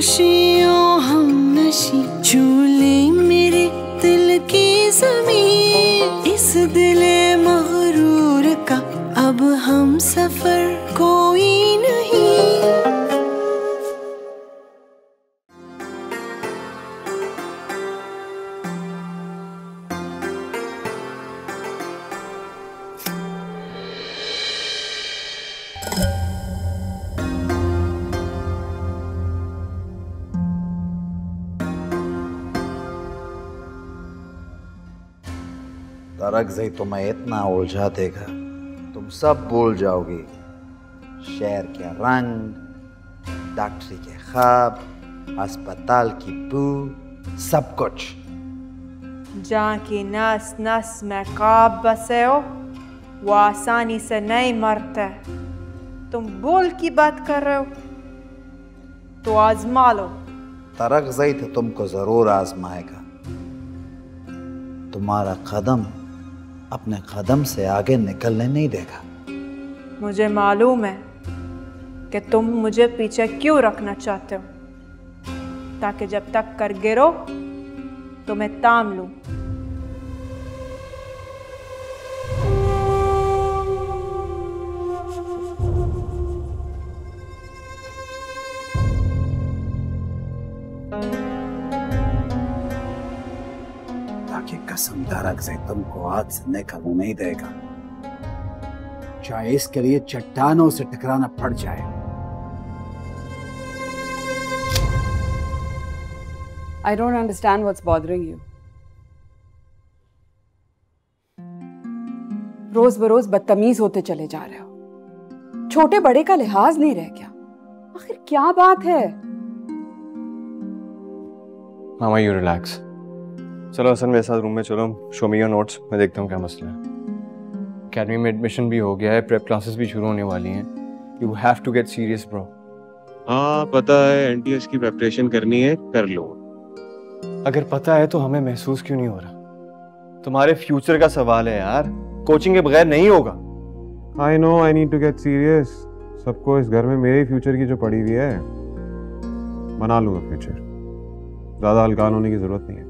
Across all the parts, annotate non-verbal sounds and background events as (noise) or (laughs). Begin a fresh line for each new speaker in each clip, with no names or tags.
खुशियों हम नशी झूले मेरे
तरक से तुम्हें इतना उलझा देगा। तुम सब भूल जाओगी। शहर के रंग डॉक्टरी के ख्वाब अस्पताल की बू सब कुछ।
जहाँ की नस नस में काब बसे हो वो आसानी से नहीं मरते। तुम बोल की बात कर रहे हो। तो आजमा लो।
तरक जई तो तुमको ज़रूर आजमाएगा। तुम्हारा कदम अपने कदम से आगे निकलने नहीं देगा।
मुझे मालूम है कि तुम मुझे पीछे क्यों रखना चाहते हो। ताकि जब तक कर गिरो तो मैं ताम लूँ।
कसम दरक से तुमको हाथ से निकलने नहीं देगा। चाहे इसके लिए चट्टानों से टकराना पड़ जाए।
I don't understand what's bothering you. रोज बरोज बदतमीज होते चले जा रहे हो। छोटे बड़े का लिहाज नहीं रह गया। आखिर क्या बात है?
मामा यू रिलैक्स चलो हसन मेरे साथ रूम में चलो। शो मी योर नोट्स मैं देखता हूँ क्या मसला है। अकेडमी में एडमिशन भी हो गया है प्रेप क्लासेस भी शुरू होने वाली हैं। You have to get serious bro
हाँ पता है एनटीएस की प्रिपरेशन करनी है कर लो।
अगर पता है तो हमें महसूस क्यों नहीं हो रहा? तुम्हारे फ्यूचर का सवाल है यार। कोचिंग के बगैर नहीं होगा।
I know I need to get serious सबको इस घर में मेरे फ्यूचर की जो पड़ी हुई है बना लूँगा फ्यूचर ज़्यादा हल्कान होने की ज़रूरत नहीं है।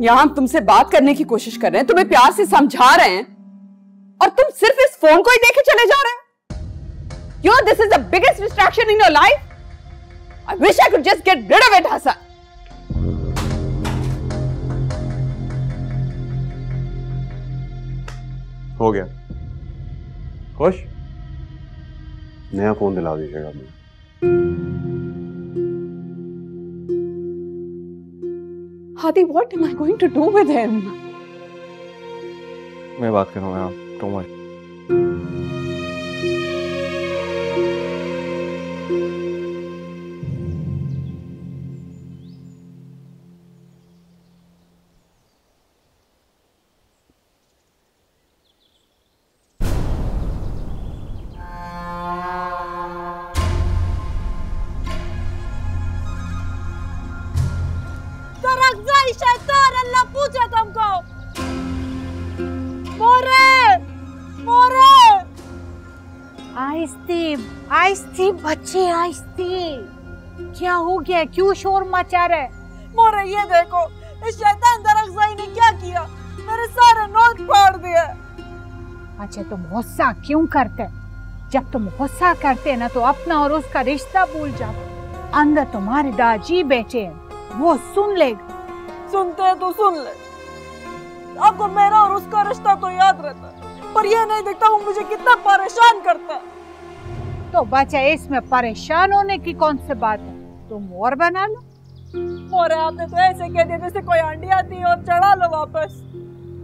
यहाँ हम तुमसे बात करने की कोशिश कर रहे हैं तुम्हें प्यार से समझा रहे हैं और तुम सिर्फ़ इस फ़ोन को ही देखे चले जा रहे हो। You know this is the biggest distraction in your life I wish I could just get rid of it Hasan
हो गया। खुश? नया फ़ोन दिला दीजिएगा मुझे।
Hadi, what am I going to do with him?
मैं बात करूँगा डोंट वरी
क्या हो गया क्यों शोर मचा रहे
मोरे, ये देखो, इस शैतान दरअसल ने क्या किया? मेरे सारे नोट फाड़ दिए।
अच्छा तुम गुस्सा क्यों करते? जब तुम गुस्सा करते ना तो अपना और उसका रिश्ता भूल जाओ। अंदर तुम्हारे दाजी बैठे हैं, वो सुन लेगा।
सुनते हैं तो सुन ले। आपको मेरा और उसका रिश्ता तो याद रहता है, पर ये नहीं देखता वो मुझे कितना परेशान करता है।
तो बच्चा, इसमें परेशान होने की कौन सी बात है? तुम और बना लो।
मोरे आपने तो ऐसे कह दिया जैसे कोई अंडी आती है और चढ़ा लो वापस।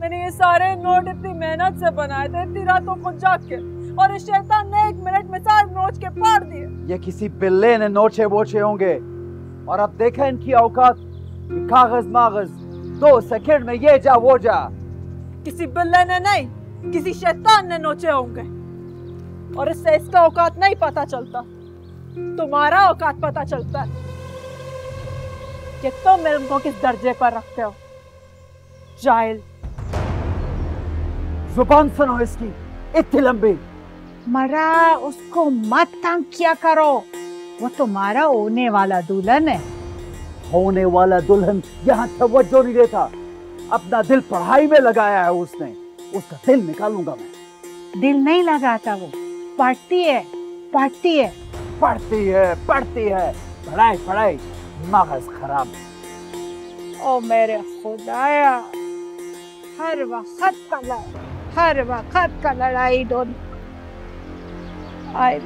मैंने ये सारे नोट इतनी मेहनत से बनाए थे इतनी रातों को जाग के और इस शैतान ने एक मिनट में सारे नोट के फाड़ दिए।
ये किसी बिल्ले ने नोचे वोचे होंगे। और अब देखा इनकी औकात कागज़ मागज दो सेकंड में ये जा वो जा।
किसी बिल्ले ने नहीं किसी शैतान ने नोचे होंगे। और इससे इसका औकात नहीं पता चलता। तुम्हारा औकात पता चलता है कि तुम इल्म को किस दर्जे पर रखते हो। जाहिल
ज़ुबान सुनो इसकी इतनी लंबी।
मरा उसको मत तंग किया करो। वो तुम्हारा होने वाला दुल्हन है।
होने वाला दुल्हन यहाँ तवज्जो नहीं देता। अपना दिल पढ़ाई में लगाया है उसने। उसका दिल निकालूँगा मैं।
दिल नहीं लगाता वो। पढ़ती है पढ़ती है।
पढ़ती है पढ़ती है। पढ़ाई पढ़ाई, मगज खराब।
ओ मेरे खुदाया, हर वक्त का हर वक्त का लड़ाई दोनों आए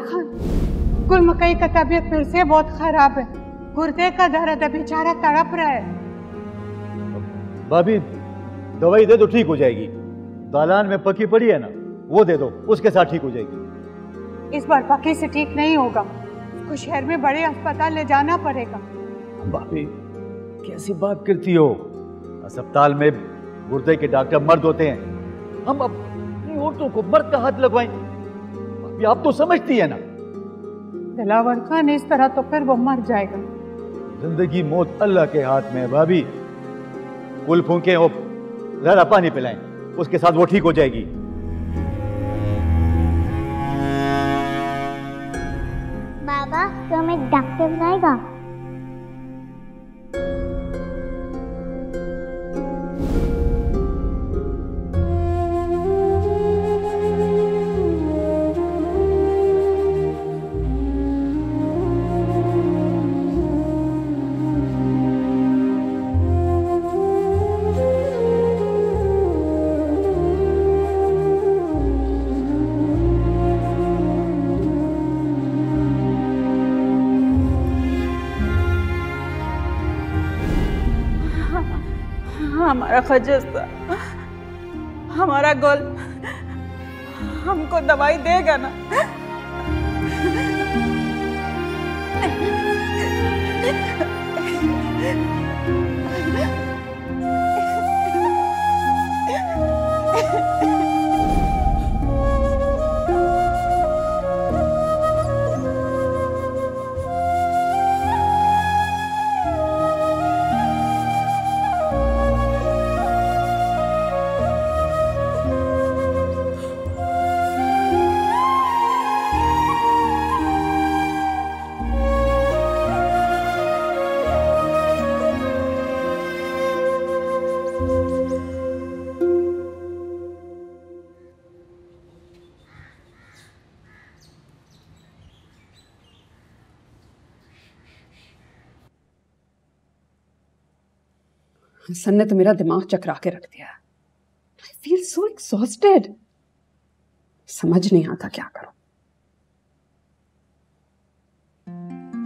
खान गुल मकई का तबीयत फिर से बहुत खराब है। गुर्दे का दर्द है बेचारा तड़प रहा है।
भाभी दवाई दे दो ठीक हो जाएगी। दालान में पकी पड़ी है ना वो दे दो उसके साथ ठीक हो जाएगी।
इस बार पकी से ठीक नहीं होगा। उसको शहर में बड़े अस्पताल ले जाना पड़ेगा।
भाभी कैसी बात करती हो? अस्पताल में गुर्दे के डॉक्टर मर्द होते हैं। हम अपनी औरतों को मर्द का हाथ लगवाएँ। भाभी आप तो समझती है ना।
दिलावर खान इस तरह तो फिर वो मर जाएगा।
ज़िंदगी मौत अल्लाह के हाथ में है भाभी। कुल फूके हो जरा पानी पिलाएँ उसके साथ वो ठीक हो जाएगी।
बाबा तो हमें डॉक्टर बनाएगा?
हमारा खजस्ता हमारा गोल हमको दवाई देगा ना?
हसन ने तो मेरा दिमाग चकरा के रख दिया। आई फील सो एग्जॉस्टेड समझ नहीं आता क्या करो।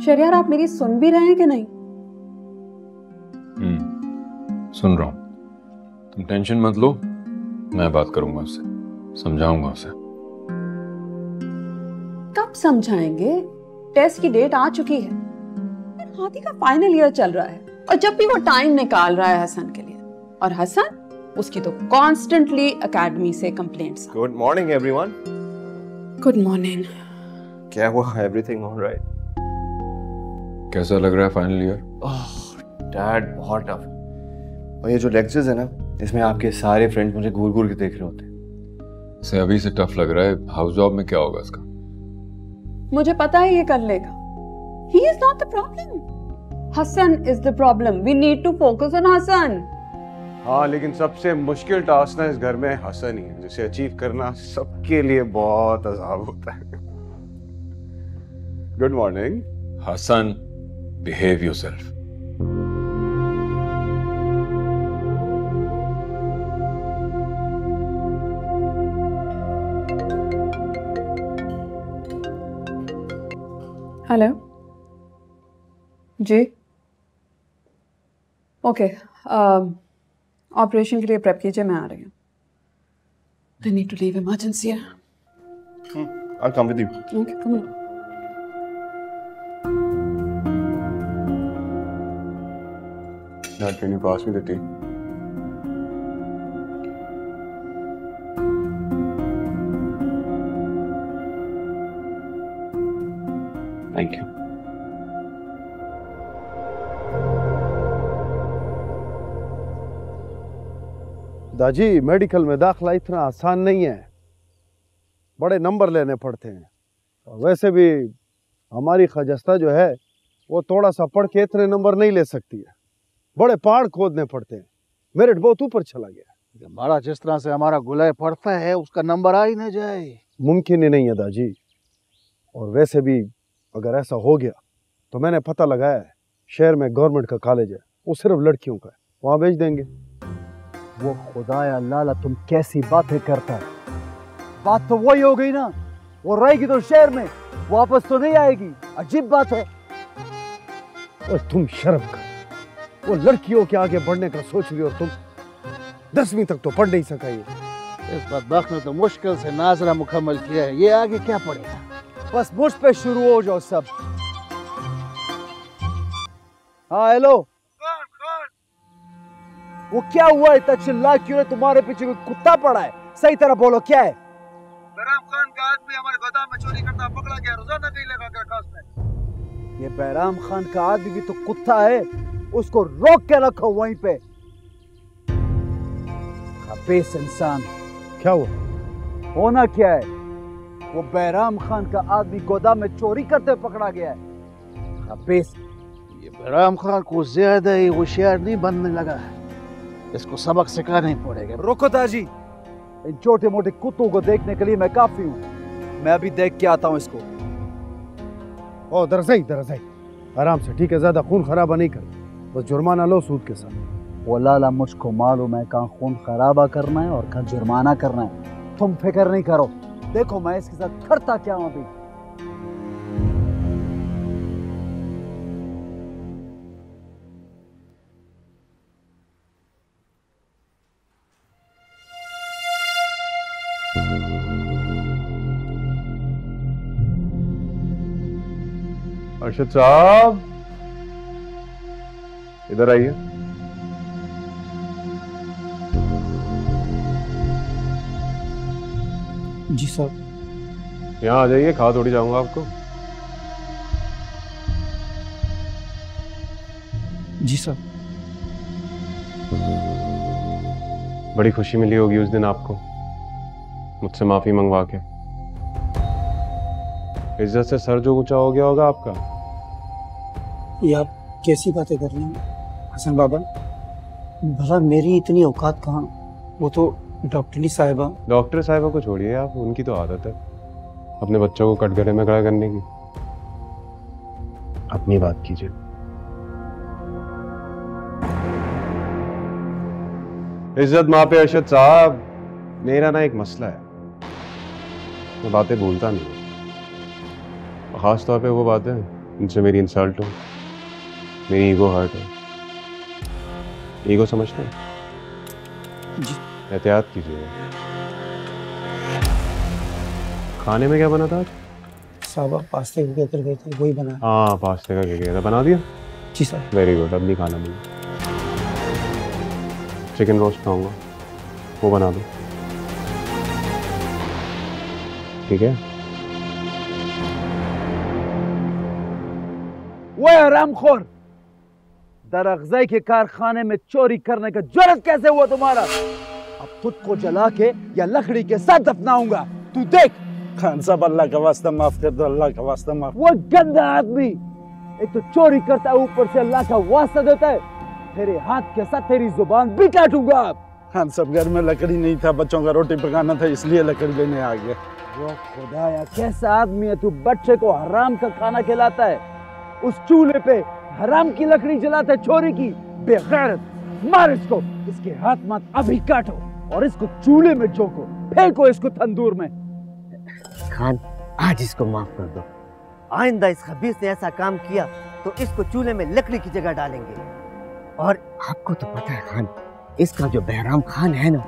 शरियार आप मेरी सुन भी रहे हैं कि नहीं?
हम्म सुन रहा हूँ। तुम टेंशन मत लो मैं बात करूँगा उससे समझाऊँगा उसे।
कब समझाएँगे? टेस्ट की डेट आ चुकी है। हाथी का फाइनल ईयर चल रहा है। और जब भी वो टाइम निकाल रहा है हसन के लिए। और हसन उसकी तो कॉन्स्टेंटली एकेडमी से complaints
good morning everyone
good morning
क्या हुआ? एवरीथिंग ऑलराइट कैसा लग रहा है फाइनल ईयर डैड बहुत टफ और ये जो लेक्चर्स है ना इसमें आपके सारे फ्रेंड्स मुझे घूर घूर के देख रहे होते हैं। से अभी से टफ लग रहा है। हाउस जॉब में क्या होगा इसका?
मुझे पता है ये कर लेगा। He is not the problem Hasan is the problem we need to focus on Hasan
हाँ लेकिन सबसे मुश्किल टास्क ना इस घर में हसन ही है जिसे अचीव करना सबके लिए बहुत अजाब होता है। Good morning
Hasan behave you yourself
hello ji okay operation के लिए प्रेप कीजिए मैं आ रही हूँ I need to leave emergency. Hmm,
I'll come with you.
Okay, come
on. Now, can you pass me the tea?
दाजी medical में दाखला इतना आसान नहीं है। बड़े नंबर लेने पड़ते हैं। वैसे भी हमारी खजस्ता जो है वो थोड़ा सा पढ़ के इतने नंबर नहीं ले सकती है। बड़े पहाड़ खोदने पड़ते हैं। मेरिट बहुत ऊपर चला गया।
हमारा जिस तरह से हमारा गुलाय पड़ता है उसका नंबर आ ही न जाए।
मुमकिन ही नहीं है दाजी और वैसे भी अगर ऐसा हो गया तो मैंने पता लगाया है शहर में गवर्नमेंट का कॉलेज है वो सिर्फ़ लड़कियों का है। वहाँ भेज देंगे।
वो खुदाया लाला तुम कैसी बातें करता है? बात तो वही हो गई ना वो रहेगी तो शहर में वापस तो नहीं आएगी। अजीब बात है।
और तुम शर्म कर वो लड़कियों के आगे बढ़ने का सोच रही हो तुम दसवीं तक तो पढ़ नहीं सका ये।
इस बदबख्त ने तो मुश्किल से नाजरा मुकम्मल किया है ये आगे क्या पड़ेगा? बस मुझ पे शुरू हो जाओ सब। हाँ हेलो वो क्या हुआ इतना चिल्ला क्यों है तुम्हारे पीछे कोई कुत्ता पड़ा है? सही तरह बोलो क्या है?
बहराम खान का आदमी हमारे गोदाम में चोरी करता पकड़ा गया रोज़ाना कहीं लगा के रखा उसने
ये बहराम खान का आदमी भी तो कुत्ता है। उसको रोक के रखो वहीं पे। खबीस इंसान।
क्या हुआ?
होना क्या है? वो बहराम खान का आदमी गोदाम में चोरी करते पकड़ा गया है। खबीस ये बहराम खान को ज़्यादा ही होशियार नहीं बनने लगा है। इसको सबक सिखाना ही पड़ेगा। रुको ताजी इन छोटे मोटे कुत्तों को देखने के लिए मैं काफ़ी हूँ। मैं अभी देख के आता हूँ इसको।
ओ दरअसल दरअसल आराम से ठीक है ज़्यादा खून खराबा नहीं कर बस जुर्माना लो सूद के साथ।
वो लाला मुझको मालूम है कहाँ खून खराबा करना है और कहाँ जुर्माना करना है। तुम फ़िक्र नहीं करो। देखो मैं इसके साथ करता क्या हूँ अभी?
अर्शद साहब इधर आइए।
जी साहब
यहाँ आ जाइए खा थोड़ी जाऊँगा आपको।
जी साहब
बड़ी खुशी मिली होगी उस दिन आपको। मुझसे माफ़ी मंगवा के। इज़्ज़त से सर जो ऊँचा हो गया होगा आपका।
ये आप कैसी बातें कर रहे हैं, हसन बाबा? भला मेरी इतनी औकात कहाँ? वो तो डॉक्टरी साहिबा।
डॉक्टर साहिबा को छोड़िए आप, उनकी तो आदत है अपने बच्चों को कटघरे में खड़ा करने की। अपनी बात कीजिए। इज़्ज़त माँ पे अरशद साहब, मेरा ना एक मसला है। मैं बातें भूलता नहीं खास तौर पे वो बातें जिनसे मेरी इंसल्ट हो। मेरी ईगो हर्ट हो। ईगो समझते हैं?
जी।
एहतियात कीजिएगा खाने में क्या बना था आज?
साहबा पास्ते को कहकर गए थे वही बना।
हाँ पास्ते का क्या किया था? बना दिया?
जी साहब
वेरी गुड अब नहीं खाना मुझे। चिकन रोस्ट खाऊँगा। वो बना दो। ठीक है?
वो हरामखोर दरअफ़ज़ई के कारखाने में चोरी करने का ज़रूरत कैसे हुआ तुम्हारा? अब खुद को जला के या लकड़ी के साथ दफनाऊँगा। तू देख।
खान साहब अल्लाह का वास्ता माफ़ कर दो अल्लाह का वास्ता माफ़।
वो गंदा आदमी। एक तो चोरी करता है ऊपर से अल्लाह का वास्ता देता है। तेरे हाथ के साथ तेरी ज़ुबान भी काटूँगा।
खान साहब घर में लकड़ी नहीं था बच्चों का रोटी पकाना था इसलिए लकड़ी लेने आ गया।
वो खुदाया कैसा आदमी है तू? बच्चे को हराम का खाना खिलाता है। उस चूल्हे पे हराम की लकड़ी जलाता है चोरी की। बेगैरत मार इसको। इसके हाथ माथ अभी काटो और इसको चूल्हे में झोंको फेंको इसको तंदूर में।
खान आज इसको माफ़ कर दो। आइंदा इस खबीस ने ऐसा काम किया तो इसको चूल्हे में लकड़ी की जगह डालेंगे। और आपको तो पता है खान इसका जो बहराम खान है ना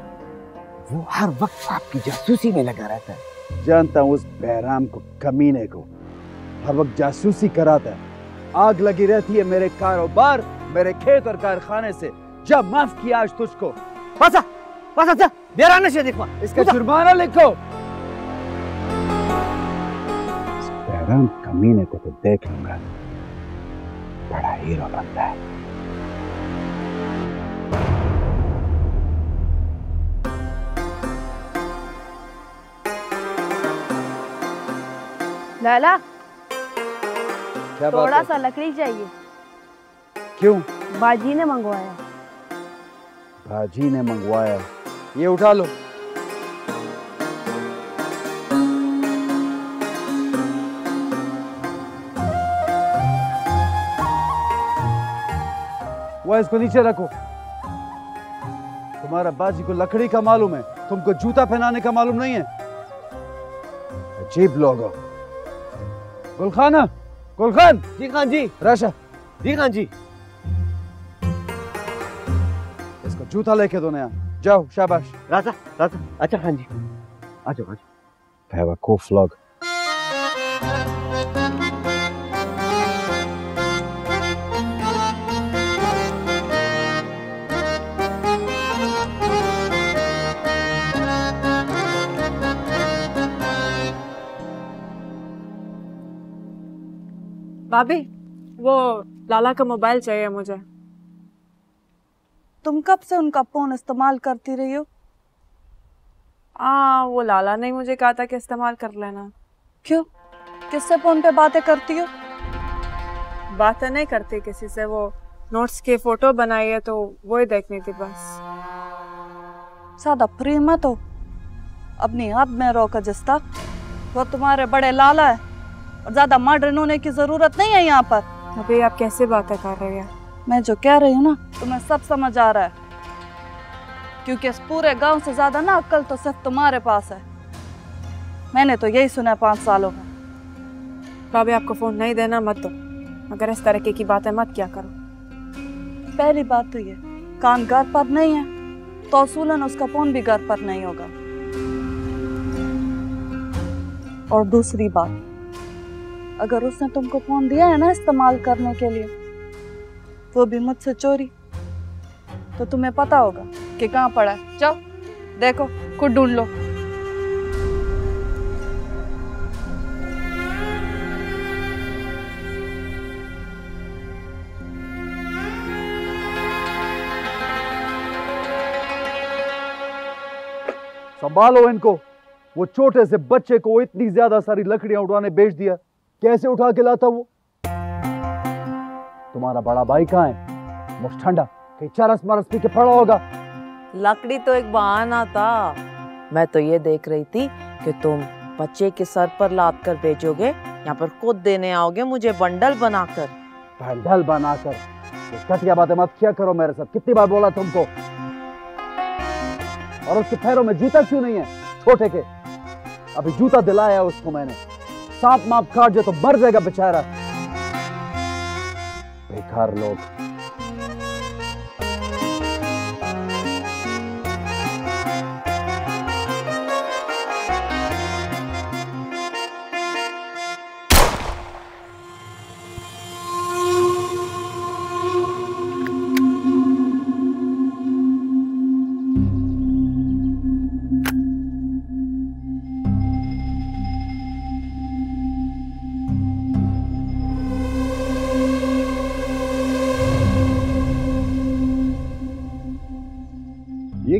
वो हर वक्त आपकी जासूसी में लगा रहता है।
जानता हूँ उस बहराम को कमीने को। हर वक्त जासूसी कराता है। आग लगी रहती है मेरे कारोबार मेरे खेत और कारखाने से। जब माफ़ किया आज तुझको।
पासा पासा जा बेराने से देखवा
इसका जुर्माना लिखो।
बहराम कमीने को तो देख लूँगा। बड़ा हीरो बनता है।
लाला
क्या
थोड़ा सा लकड़ी चाहिए।
क्यों?
बाजी ने मंगवाया।
भाजी ने मंगवाया। ये उठा लो। वो इसको नीचे रखो। तुम्हारा बाजी को लकड़ी का मालूम है। तुमको जूता पहनाने का मालूम नहीं है। अजीब लोग हो। गुलखाना! गुलखान
जी खान जी।
राशा
जी खान जी।
इसको जूता लेके दो नया जाओ शाबाश।
राजा राजा। अच्छा खान जी। आ जाओ आ जाओ।
बेवकूफ़ लोग
भाभी वो लाला का मोबाइल चाहिए मुझे।
तुम कब से उनका फ़ोन इस्तेमाल करती रही हो?
हाँ वो लाला ने मुझे कहा था कि इस्तेमाल कर लेना।
क्यों? किससे फ़ोन पे बातें करती हो?
बातें नहीं करती किसी से वो नोट्स की फ़ोटो बनाई है तो वो ही देखनी थी बस।
ज़्यादा फ्री मत हो अपनी हद में रोका कजिस्ता वो तुम्हारे बड़े लाला है। और ज़्यादा मॉडर्न होने की ज़रूरत नहीं है यहाँ पर।
अभी आप कैसे बातें कर रही हैं
मैं जो कह रही हूँ ना तुम्हें सब समझ आ रहा है। क्योंकि इस पूरे गाँव से ज़्यादा ना अक्ल तो सिर्फ़ तुम्हारे पास है। मैंने तो यही सुना है पाँच सालों में।
भाभी आपको फ़ोन नहीं देना मत दो मगर इस तरीके की बातें मत क्या करो।
पहली बात तो ये कान घर पर नहीं है तो असूलन उसका फ़ोन भी घर पर नहीं होगा। और दूसरी बात अगर उसने तुमको फ़ोन दिया है ना इस्तेमाल करने के लिए, वो भी मुझसे चोरी। तो तुम्हें पता होगा कि कहाँ पड़ा है। जाओ, देखो, खुद ढूंढ लो।
संभालो इनको। वो छोटे से बच्चे को इतनी ज़्यादा सारी लकड़ियाँ उठाने बेच दिया। कैसे उठा के लाता वो? तुम्हारा बड़ा भाई कहाँ है? मुख ठंडा। कहीं चरस मरस पी के पड़ा होगा।
लकड़ी तो एक बहाना था। मैं तो ये देख रही थी कि तुम बच्चे के सर पर लाद कर भेजोगे यहाँ पर खुद देने आओगे मुझे बंडल बनाकर।
बंडल बनाकर? घटिया बातें मत किया करो मेरे साथ। कितनी बार बोला तुमको? और उसके पैरों में जूता क्यों नहीं है? छोटे के। अभी जूता दिलाया उसको मैंने। सांप माप काट जाए तो मर जाएगा बेचारा। बेकार लोग।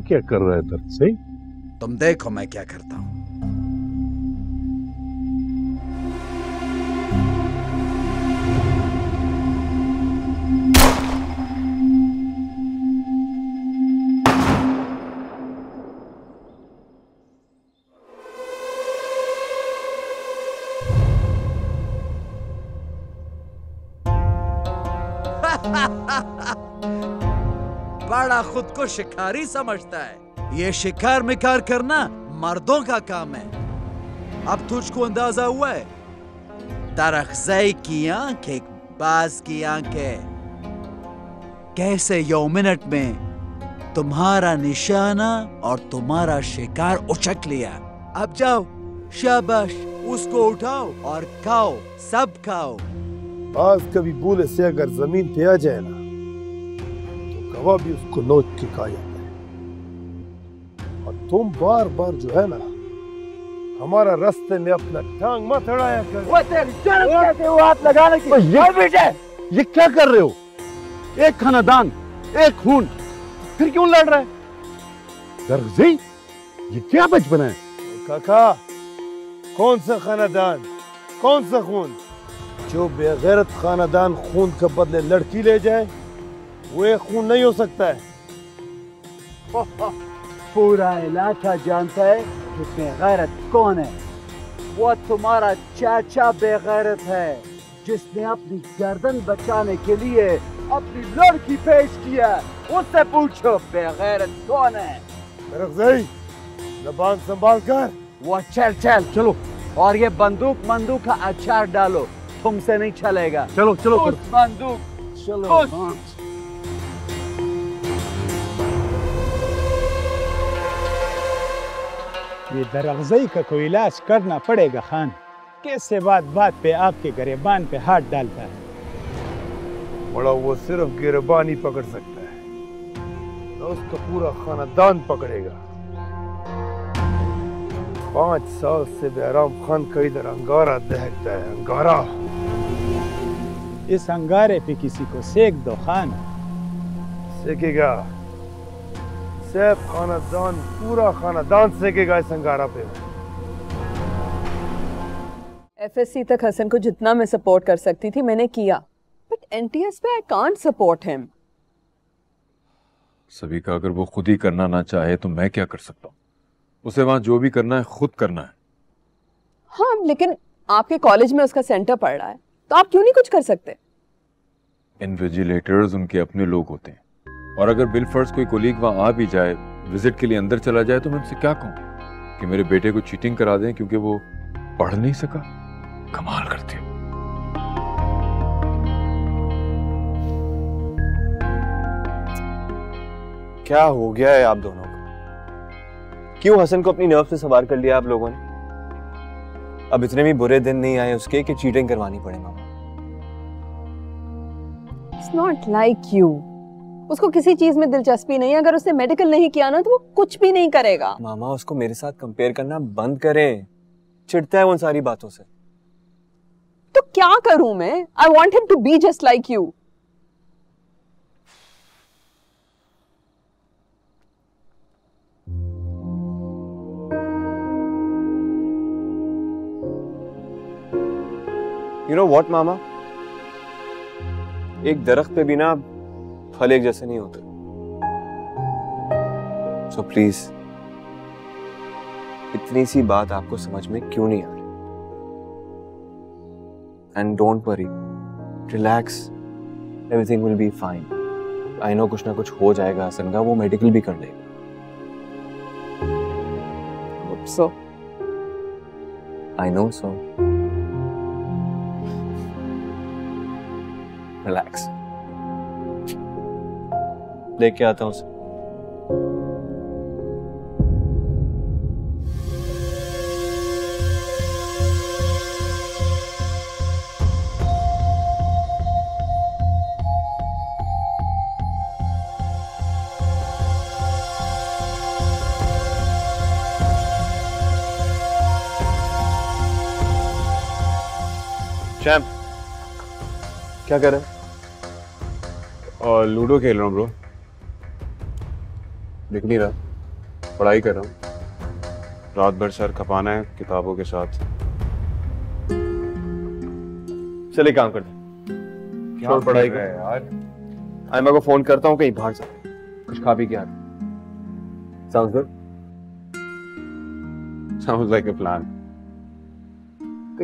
क्या कर रहा है दर्द सही?
तुम देखो मैं क्या करता हूँ। को शिकारी समझता है। ये शिकार मिकार करना मर्दों का काम है। अब तुझको अंदाज़ा हुआ है? तरखजई की आँख एक बाज की आँखें कैसे यो मिनट में तुम्हारा निशाना और तुम्हारा शिकार उछक लिया? अब जाओ, शाबाश, उसको उठाओ और खाओ, सब खाओ।
आज कभी बूले से अगर ज़मीन पे आ जाए ना गवाह भी उसको नोच के खा जाता है। और तुम बार बार जो है ना हमारा रास्ते में अपना टांग मत अड़ाया कर।
वो तेरी वो हाथ लगाने की?
ये बेटे ये क्या कर रहे हो? एक खानादान एक खून फिर क्यों लड़ रहा है? दरगजी ये क्या बचपन है? काका कौन सा खानादान? कौन सा खून? जो बेगैरत खानादान खून के बदले लड़की ले जाए वो एक खून नहीं हो सकता है। (laughs)
पूरा इलाका जानता है? कि बेगैरत कौन है? वो तुम्हारा चाचा बेगैरत है जिसने अपनी गर्दन बचाने के लिए अपनी लड़की पेश किया। उससे पूछो बेगैरत कौन है?
जबान संभाल कर।
वो चल चल चलो। और ये बंदूक बंदूक का अचार डालो। तुमसे नहीं चलेगा
चलो चलो
उस बंदूक
चलो
ये दरगजई का कोई इलाज करना पड़ेगा खान। कैसे बात बात पे आपके गरेबान पे हाथ डालता है?
बड़ा वो सिर्फ़ गिरबान ही पकड़ सकता है। और उसका पूरा खानदान पकड़ेगा। पाँच साल से बेराम खान का इधर अंगारा दहकता है अंगारा।
इस अंगारे पे किसी को सेक दो खान।
सेकेगा। सैफ खानदान पूरा खानदान सेकेगा इस अंगारा पे।
एफएससी तक हसन को जितना मैं सपोर्ट कर सकती थी मैंने किया। बट एनटीएस पे आई कांट सपोर्ट हिम
सभी का अगर वो खुद ही करना ना चाहे तो मैं क्या कर सकता हूँ? उसे वहाँ जो भी करना है खुद करना है।
हाँ लेकिन आपके कॉलेज में उसका सेंटर पड़ रहा है तो आप क्यों नहीं कुछ कर सकते?
इन्विजिलेटर्स उनके अपने लोग होते हैं। और अगर बिलफर्स कोई कोलीग वहाँ आ भी जाए विज़िट के लिए अंदर चला जाए तो मैं उनसे क्या कहूँ कि मेरे बेटे को चीटिंग करा दें क्योंकि वो पढ़ नहीं सका? कमाल करते हो।
क्या हो गया है आप दोनों को? क्यों हसन को अपनी नर्व से सवार कर लिया आप लोगों ने? अब इतने भी बुरे दिन नहीं आए उसके कि चीटिंग करवानी पड़े मामा।
इट्स नॉट लाइक यू उसको किसी चीज़ में दिलचस्पी नहीं है। अगर उसने मेडिकल नहीं किया ना तो वो कुछ भी नहीं करेगा।
मामा उसको मेरे साथ कंपेयर करना बंद करें। चिढ़ता है उन सारी बातों से।
तो क्या करूँ मैं? I want him to be just like you
you know what मामा? एक दरख्त पे भी ना फल एक जैसे नहीं होते। सो so प्लीज़ इतनी सी बात आपको समझ में क्यों नहीं आ रही? And don't worry relax everything will be fine I know कुछ ना कुछ हो जाएगा हसन का वो मेडिकल भी कर लेगा।
सो
आई नो सो रिलैक्स लेके आता हूँ उसे। चैम्प क्या कर रहे हैं?
और लूडो खेल रहा हूँ ब्रो। दिख नहीं रहा। पढ़ाई कर रहा हूँ। रात भर सर खपाना है किताबों के साथ।
चले काम करते
क्या
पढ़ाई
कर रहे हैं
यार? आयमा को फ़ोन करता हूँ कहीं बाहर से कुछ खा पी के आ sound good
sounds like a plan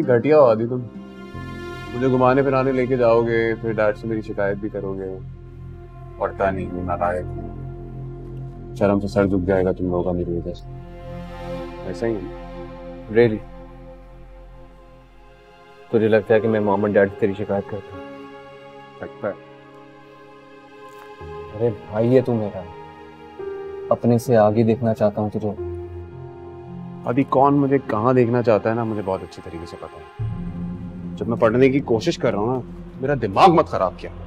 घटिया हो आदि तुम। मुझे घुमाने फिराने लेके जाओगे फिर डैड से मेरी शिकायत भी करोगे। पढ़ता नहीं हूँ नालायक शर्म से सर दुख जाएगा तुम लोगों का मेरी वजह से ऐसा ही
रियली तुझे लगता है कि मैं मोहम्मद डैड तेरी शिकायत करता हूँ?
लगता है।
अरे भाई, ये तू मेरा अपने से आगे देखना चाहता हूँ तुझे।
अभी कौन मुझे कहाँ देखना चाहता है ना, मुझे बहुत अच्छी तरीके से पता है। जब मैं पढ़ने की कोशिश कर रहा हूँ ना, मेरा दिमाग मत खराब किया।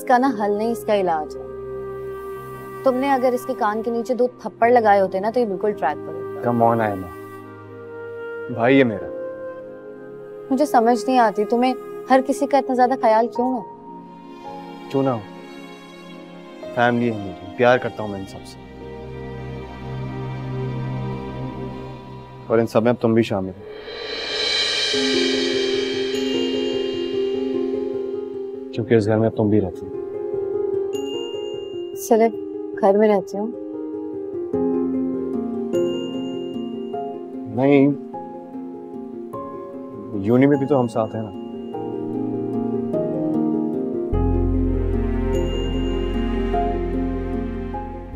इसका ना हल नहीं इसका इलाज है। तुमने अगर इसके कान के नीचे दो थप्पड़ लगाए होते ना तो ये बिल्कुल ट्रैक पर होता।
कम ऑन भाई है मेरा।
मुझे समझ नहीं आती तुम्हें हर किसी का इतना ज़्यादा ख्याल क्यों है?
क्यों ना हो? फैमिली है मेरी प्यार करता हूँ मैं इन सबसे और इन सब में अब तुम भी शामिल हो। क्योंकि इस घर में अब तुम भी रहती हो।
चले घर में रहती हूँ।
नहीं यूनि में भी तो हम साथ हैं ना।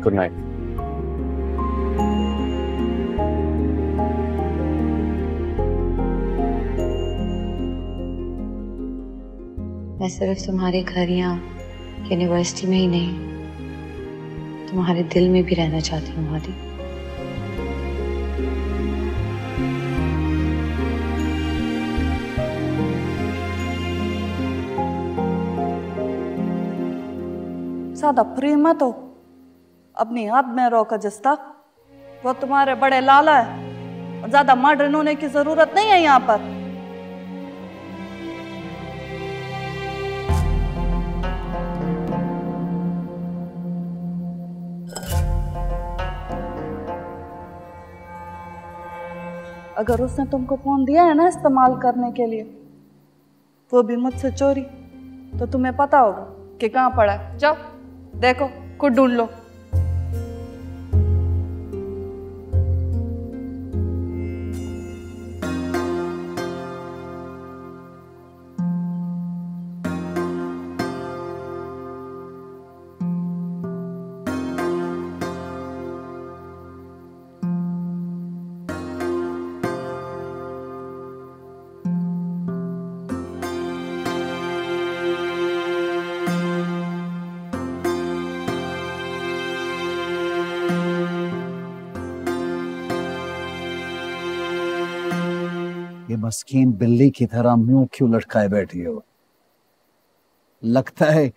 गुड नाइट
मैं सिर्फ़ तुम्हारे घर या यूनिवर्सिटी में ही नहीं, तुम्हारे दिल में भी रहना चाहती हूँ, आदि।
ज़्यादा फ्री मत हो अपनी हद में रहो जस्ता वो तुम्हारे बड़े लाला है ज़्यादा मॉडर्न होने की ज़रूरत नहीं है यहाँ पर। अगर उसने तुमको फ़ोन दिया है ना इस्तेमाल करने के लिए वो भी मुझसे चोरी तो तुम्हें पता होगा कि कहाँ पड़ा है। जाओ, देखो, खुद ढूंढ लो।
मस्कीन बिल्ली की तरह मुँह क्यों लटकाए बैठी हो? लगता है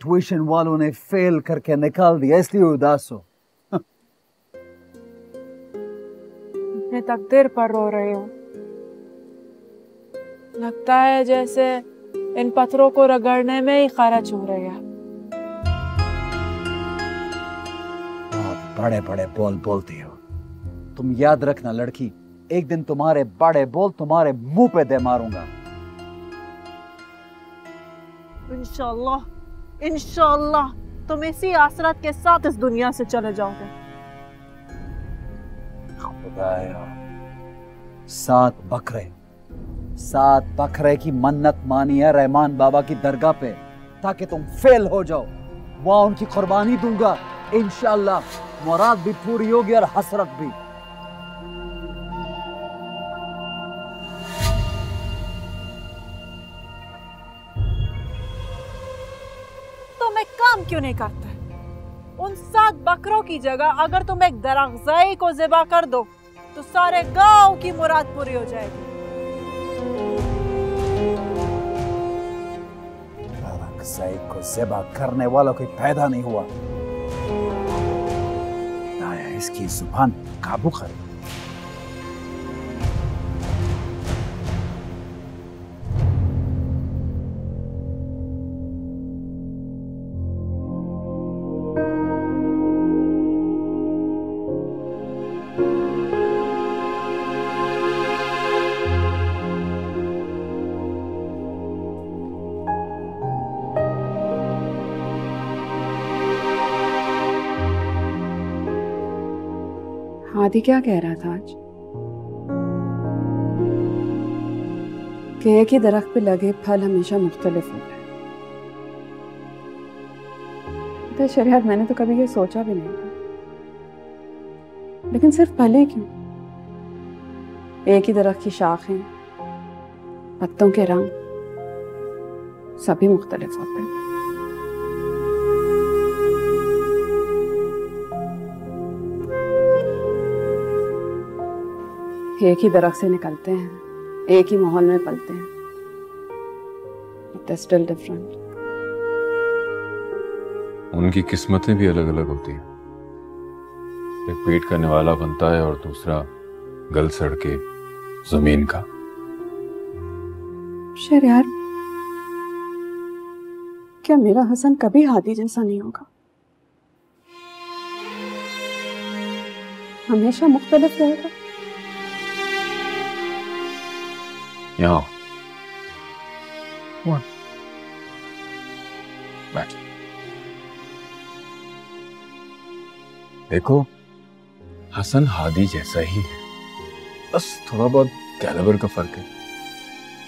ट्यूशन वालों ने फेल करके निकाल दिया इसलिए उदास हो।
अपने तकदीर पर रो रहे हो। लगता है जैसे इन पत्थरों को रगड़ने में ही खर्च हो रहा है।
बड़े बड़े बोल बोलती हो। तुम याद रखना लड़की। एक दिन तुम्हारे बड़े बोल तुम्हारे मुँह पे दे मारूँगा।
इंशाल्लाह इंशाल्लाह तुम इसी आसरत के साथ इस दुनिया से चले जाओगे।
सात बकरे सात बकरे की मन्नत मानी है रहमान बाबा की दरगाह पे ताकि तुम फेल हो जाओ। वहाँ उनकी कुर्बानी दूँगा इंशाल्लाह। मुराद भी पूरी होगी और हसरत भी।
क्यों नहीं करते? उन सात बकरों की जगह अगर तुम एक दरगजाई को जिबा कर दो तो सारे गाँव की मुराद पूरी हो जाएगी।
सईद को जिबा करने वाला कोई पैदा नहीं हुआ। इसकी ज़ुबान काबू कर।
आदि क्या कह रहा था आज? कि एक ही दरख्त पे लगे फल हमेशा मुख्तलिफ़ होते हैं। तो मैंने तो कभी ये सोचा भी नहीं था। लेकिन सिर्फ़ फल ही क्यों? एक ही दरख्त की शाखें पत्तों के रंग, सभी मुख्तलिफ़ होते हैं। एक ही दरख्त से निकलते हैं एक ही माहौल में पलते हैं। स्टिल डिफरेंट
उनकी किस्मतें भी अलग अलग होती हैं। एक पेट का निवाला बनता है और दूसरा गल सड़ के ज़मीन का।
शेर यार क्या मेरा हसन कभी हादी जैसा नहीं होगा? हमेशा मुख्तलिफ़ रहेगा।
यहाँ देखो हसन हादी जैसा ही है। बस थोड़ा बहुत कैलिबर का फ़र्क है।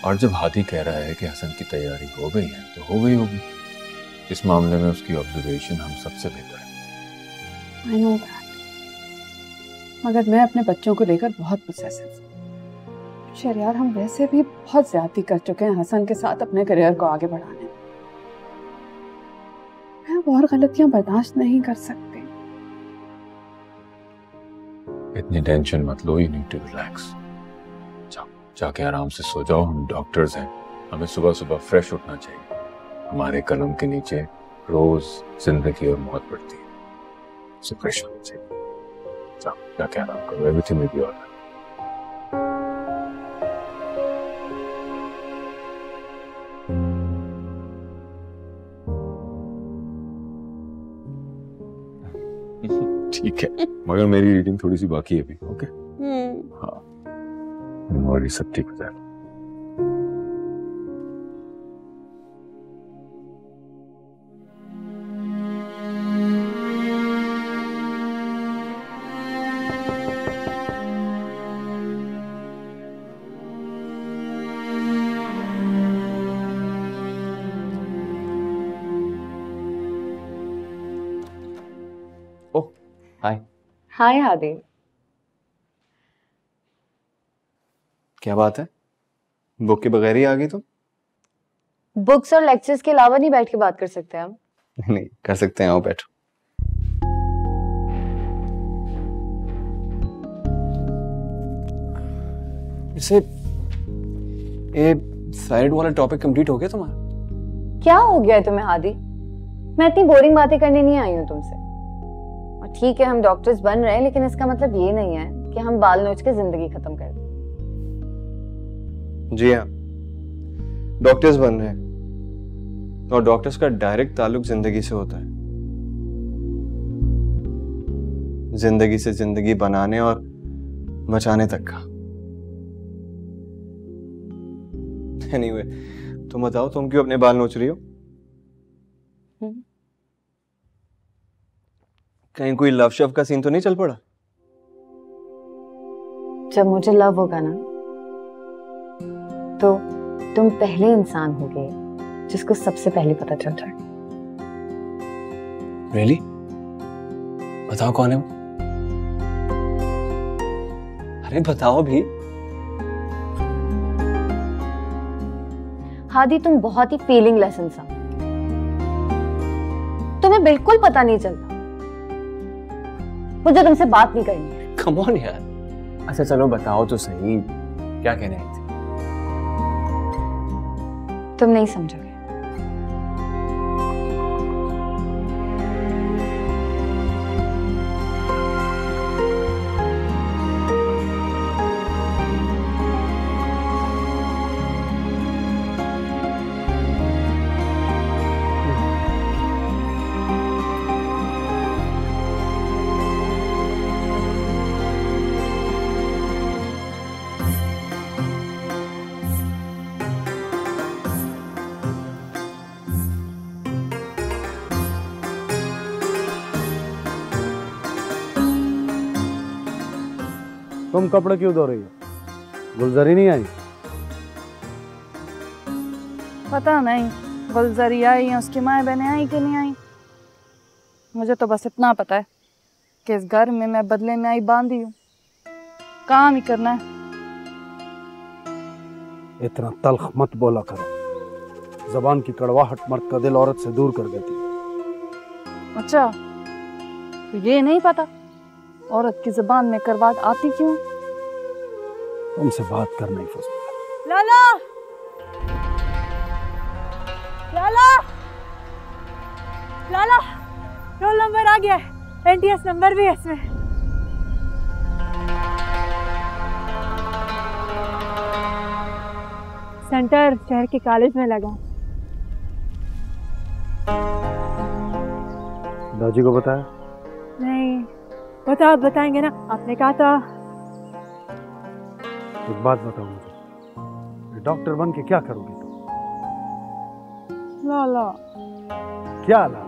और जब हादी कह रहा है कि हसन की तैयारी हो गई है तो हो गई होगी। इस मामले में उसकी ऑब्जर्वेशन हम सबसे बेहतर है।
आई नो दैट मगर मैं अपने बच्चों को लेकर बहुत पोसेसिव शेर यार हम वैसे भी बहुत ज्यादती कर चुके हैं हसन के साथ अपने करियर को आगे बढ़ाने। में और गलतियाँ बर्दाश्त नहीं कर सकती।
इतनी टेंशन मत लो यू नीड टू रिलैक्स जाके आराम से सो जाओ, हम डॉक्टर्स हैं। हमें सुबह सुबह फ्रेश उठना चाहिए। हमारे कलम के नीचे रोज ज़िंदगी और मौत पड़ती है। जाके आराम करो एवरीथिंग विल बी ऑलराइट ठीक है। मगर मेरी रीडिंग थोड़ी सी बाकी है अभी ओके हाँ। और ये सब ठीक हो जाएगा।
हाय
हादी
क्या बात है? बुक के बगैर ही आ गई तुम?
बुक्स और लेक्चर्स के अलावा नहीं बैठ के बात कर सकते हम।
नहीं कर सकते हैं आओ बैठो। इसे ये साइड वाला टॉपिक कंप्लीट हो गया तुम्हारा?
क्या हो गया है तुम्हें हादी मैं इतनी बोरिंग बातें करने नहीं आई हूँ तुमसे। ठीक है हम डॉक्टर्स बन रहे हैं लेकिन इसका मतलब ये नहीं है कि हम बाल नोच के ज़िंदगी खत्म कर दें।
जी हाँ डॉक्टर्स बन रहे हैं। और डॉक्टर्स का डायरेक्ट ताल्लुक ज़िंदगी से होता है। ज़िंदगी से ज़िंदगी बनाने और बचाने तक का। एनीवे anyway, तुम बताओ तुम क्यों अपने बाल नोच रही हो? कहीं कोई लव शव का सीन तो नहीं चल पड़ा?
जब मुझे लव होगा ना तो तुम पहले इंसान होगे जिसको सबसे पहले पता चल जाए।
रियली बताओ कौन है वो? अरे बताओ भी।
हादी तुम बहुत ही फीलिंग लेसन सा तुम्हें बिल्कुल पता नहीं चलता। मुझे तुमसे बात नहीं करनी।
कम ऑन यार। अच्छा चलो बताओ तो सही। क्या कहने
तुम नहीं समझोगे।
तुम कपड़े क्यों धो रही हो? गुलजरी नहीं आई?
पता नहीं गुलजरी आई या उसकी माए बहने आई कि नहीं आई? मुझे तो बस इतना पता है कि इस घर में मैं बदले में आई बांधी हूँ। काम ही करना है।
इतना तलख मत बोला करो। जबान की कड़वाहट मर्द का दिल औरत से दूर कर देती। है
अच्छा तो ये नहीं पता औरत की जबान में करवाट आती क्यों?
तुमसे बात करना ही। फजूल
लाला! लाला! लाला! एनटीएस नंबर भी है इसमें। सेंटर शहर के कॉलेज में लगा।
दादी को बताया?
नहीं। वो तो आप बताएँगे ना? आपने कहा था।
एक बात बताओ मुझे। डॉक्टर बन के क्या करोगी
लाला।
क्या ला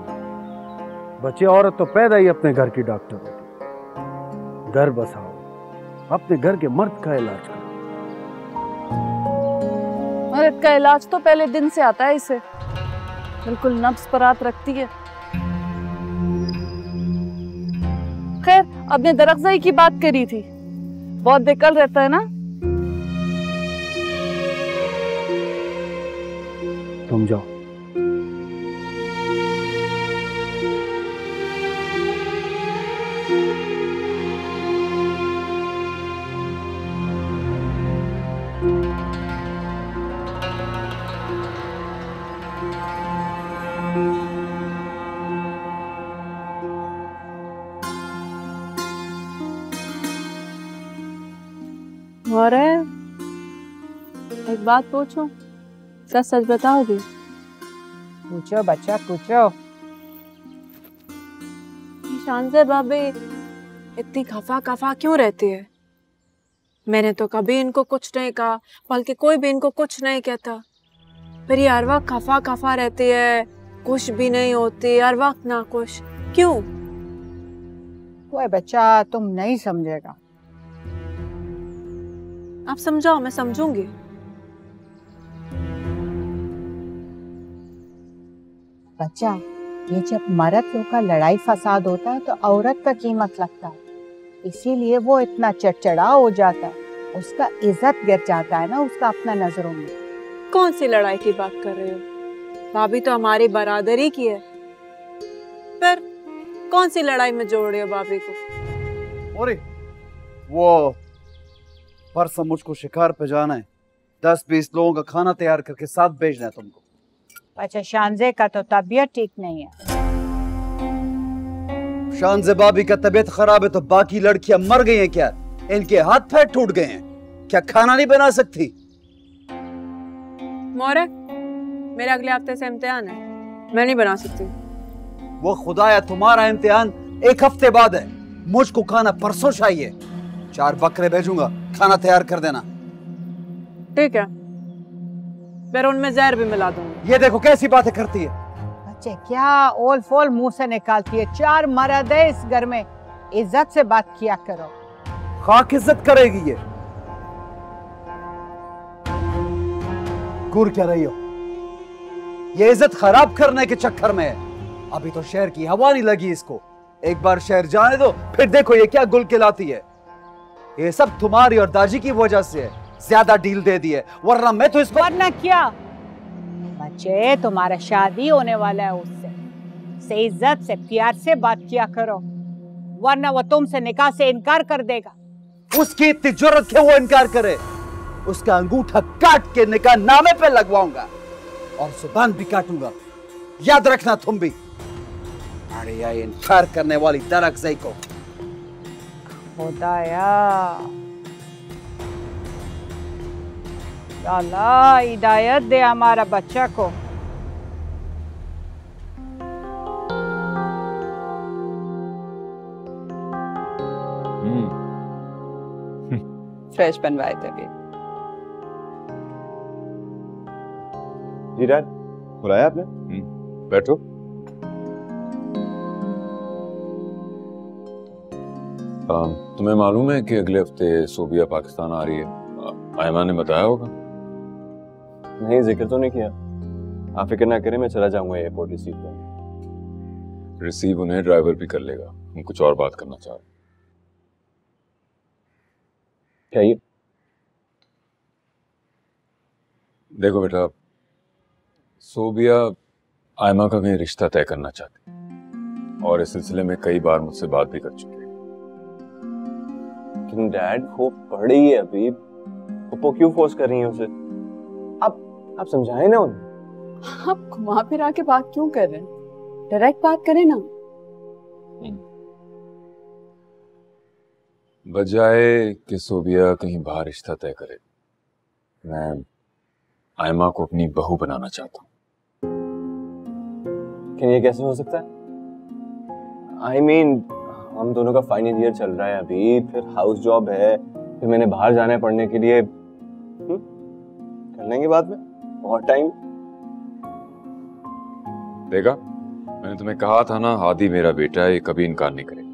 बच्चे औरत तो पैदा ही अपने घर की डॉक्टर होती घर बसाओ। अपने घर के मर्द का इलाज करो।
मर्द का इलाज तो पहले दिन से आता है इसे। बिल्कुल नब्स पर हाथ रखती है। खैर अपने दरख्जाई की बात करी थी। बहुत बेकल रहता है ना?
तुम जाओ।
और एक बात पूछूँ? सच सच बताओगी?
पूछो बच्चा पूछो।
शान से भाभी इतनी खफा खफा क्यों रहती है? मैंने तो कभी इनको कुछ नहीं कहा बल्कि कोई भी इनको कुछ नहीं कहता। फिर ये हर वक्त खफा खफा रहती है कुछ भी नहीं होती हर वक्त ना खुश क्यों?
वो बच्चा तुम नहीं समझेगा।
आप समझाओ मैं समझूँगी।
बच्चा ये जब मर्द लोग का लड़ाई फसाद होता है तो औरत का कीमत लगता है। इसीलिए वो इतना चढ़चढ़ा हो जाता है उसका इज़्ज़त गिर जाता है ना उसका अपना नज़रों में।
कौन सी लड़ाई की बात कर रहे हो? भाभी तो हमारी बरादरी की है। फिर कौन सी लड़ाई में जोड़ रहे हो भाभी को?
अरे वो परसों मुझको शिकार पे जाना है। दस बीस लोगों का खाना तैयार करके साथ भेजना है तुमको।
अच्छा शानजे का तो तबीयत ठीक नहीं है।
शानजे बाबी का तबीयत खराब है तो बाकी लड़कियाँ मर गई हैं क्या? इनके हाथ पैर टूट गए हैं। क्या खाना नहीं बना सकती?
मोरे मेरे अगले हफ़्ते से इम्तिहान है। मैं नहीं बना सकती।
वो खुदाया तुम्हारा इम्तिहान एक हफ़्ते बाद है। मुझको खाना परसों चाहिए। चार बकरे भेजूँगा खाना तैयार कर देना।
ठीक है। फिर उनमें जहर भी मिला दूँगी।
ये देखो कैसी बातें करती है।
बच्चे क्या ओल फोल मुँह से निकालती है? चार मर्द है इस घर में। इज़्ज़त से बात किया करो।
खाक इज़्ज़त करेगी ये। घूर क्या रही हो? ये इज़्ज़त खराब करने के चक्कर में है। अभी तो शहर की हवा नहीं लगी इसको। एक बार शहर जाने दो फिर देखो ये क्या गुल खिलाती है। ये सब तुम्हारी और दाजी की वजह से है। ज़्यादा डील दे दी है वरना मैं तो इसको
वरना क्या? बच्चे तुम्हारा शादी होने वाला है उससे। से इज़्ज़त से प्यार से बात किया करो। वरना वो तुमसे निकाह से इनकार कर देगा।
उसकी इतनी ज़रूरत है वो इनकार करे? उसका अंगूठा काट के निकाह नामे पे लगवाऊँगा। और ज़ुबान भी काटूँगा। याद रखना तुम भी। अरे इनकार करने वाली दरअक्सई को
खुदाया। अल्लाह हिदायत दे हमारा बच्चा को। (laughs)
फ्रेश बनवाए थे अभी।
जी डैड बुलाया आपने?
बैठो। तुम्हें मालूम है कि अगले हफ़्ते सोबिया पाकिस्तान आ रही है। आयमा ने बताया होगा।
नहीं ज़िक्र तो नहीं किया। आप फ़िक्र ना करें मैं चला जाऊँगा एयरपोर्ट रिसीव करने
रिसीव उन्हें ड्राइवर भी कर लेगा। हम कुछ और बात करना चाह रहे हैं।
क्या ये
देखो बेटा सोबिया आयमा का कहीं रिश्ता तय करना चाहती और इस सिलसिले में कई बार मुझसे बात भी कर चुकी है।
डैड वो पढ़ रही है अभी। पप्पो क्यों फोर्स कर रही है उसे? आप समझाए ना उन्हें।
आप घुमा फिरा के बात क्यों कर रहे हैं? डायरेक्ट बात करें ना।
बजाय कि सोबिया कहीं बाहर रिश्ता तय करे मैं आयमा को अपनी बहू बनाना चाहता हूँ।
लेकिन ये कैसे हो सकता है? आई I मीन mean, हम दोनों का फाइनल ईयर चल रहा है अभी फिर हाउस जॉब है फिर मैंने बाहर जाना है पढ़ने के लिए। हम्म? कर लेंगे बाद में? और टाइम
देखा, मैंने तुम्हें कहा था ना हादी मेरा बेटा है, ये कभी इनकार नहीं करे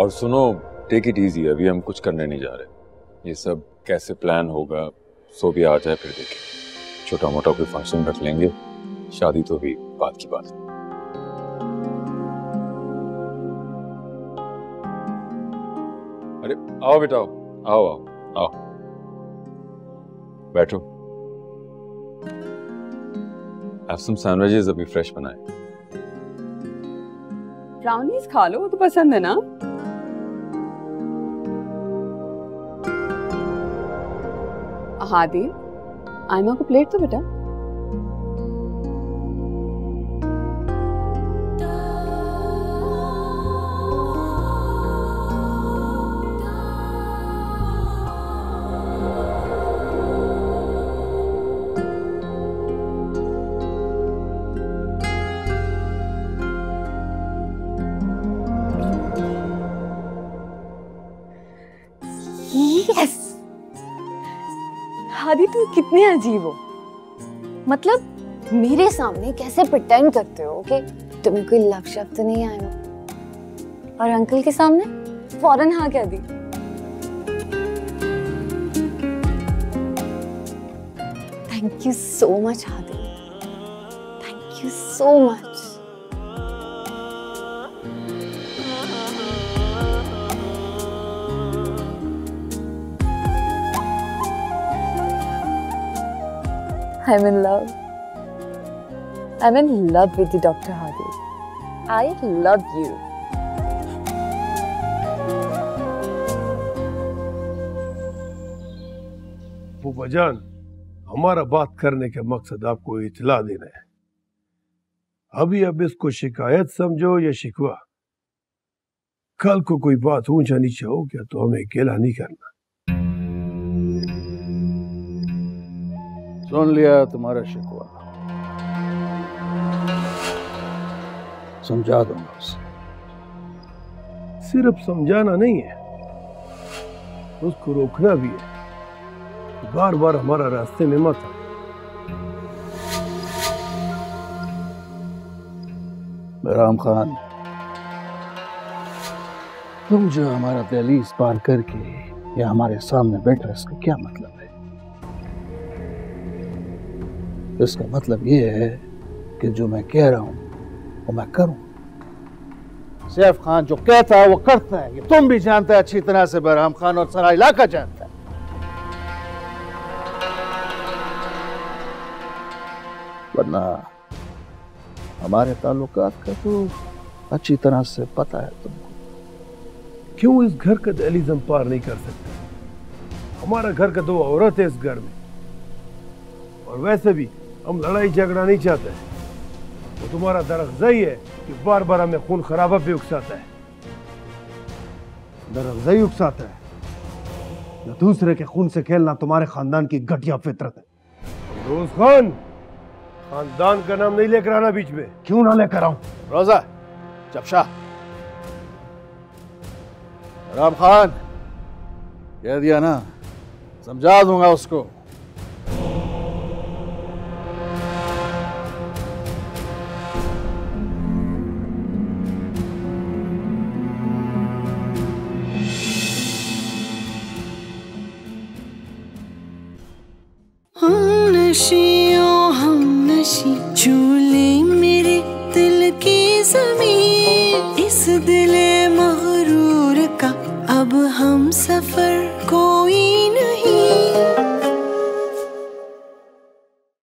और सुनो टेक इट इजी अभी हम कुछ करने नहीं जा रहे। ये सब कैसे प्लान होगा, सो भी आ जाए फिर देखें। छोटा मोटा कोई फ़ंक्शन रख लेंगे, शादी तो भी बात की बात। है अरे, आओ बेटा आओ आओ आओ आओ। बैठो। हैव सम सैंडविचेस अभी फ्रेश बनाए।
ब्राउनीज खा लो तो पसंद है ना? हादी आयमा को प्लेट तो बेटा।
कितने अजीब हो। मतलब मेरे सामने कैसे प्रिटेंड करते हो कि तुम्हें कोई लव शब्द तो नहीं आया और अंकल के सामने? फ़ौरन हाँ कह दी। Thank you so much Hadi thank you so much I'm in love. I'm in love with you, Dr. Hadi. I love you.
फूफाजान हमारा बात करने का मकसद आपको इतला देना है अभी अब इसको शिकायत समझो या शिकवा कल को कोई बात ऊँचा नीचा हो गया तो हमें अकेला नहीं करना
सुन लिया तुम्हारा शिकवा। समझा दूँगा उसे।
सिर्फ़ समझाना नहीं है उसको रोकना भी है। बार बार हमारा रास्ते में मत।
बहराम खान तुम जो हमारा दहलीज पार करके या हमारे सामने बैठा इसका क्या मतलब है? इसका मतलब ये है कि जो मैं कह रहा हूँ वो मैं करूँ। सैफ खान जो कहता है वो करता है। ये तुम भी जानते हैं अच्छी तरह से बहराम खान और सारा इलाका जानता है। वरना हमारे ताल्लुकात का तो अच्छी तरह से पता है तुमको।
क्यों इस घर का दहलीज हम पार नहीं कर सकते? हमारा घर का दो औरत है इस घर में। और वैसे भी हम लड़ाई झगड़ा नहीं चाहते। वो तुम्हारा दरअफ्जा ही कि बार बार हमें खून खराबा भी उकसाता है।
दरअफ्जा ही उकसाता है।
न दूसरे के खून से खेलना तुम्हारे खानदान की घटिया फितरत है। रोज खान, खानदान का नाम नहीं लेकर आना बीच में।
क्यों ना लेकर आऊँ? रोजा, चपशा। राम खान, कह दिया ना, समझा दूँगा उसको।
खुशियों हम नशी
झूले मेरे दिल की ज़मीन। इस दिल मगरूर का अब हम सफ़र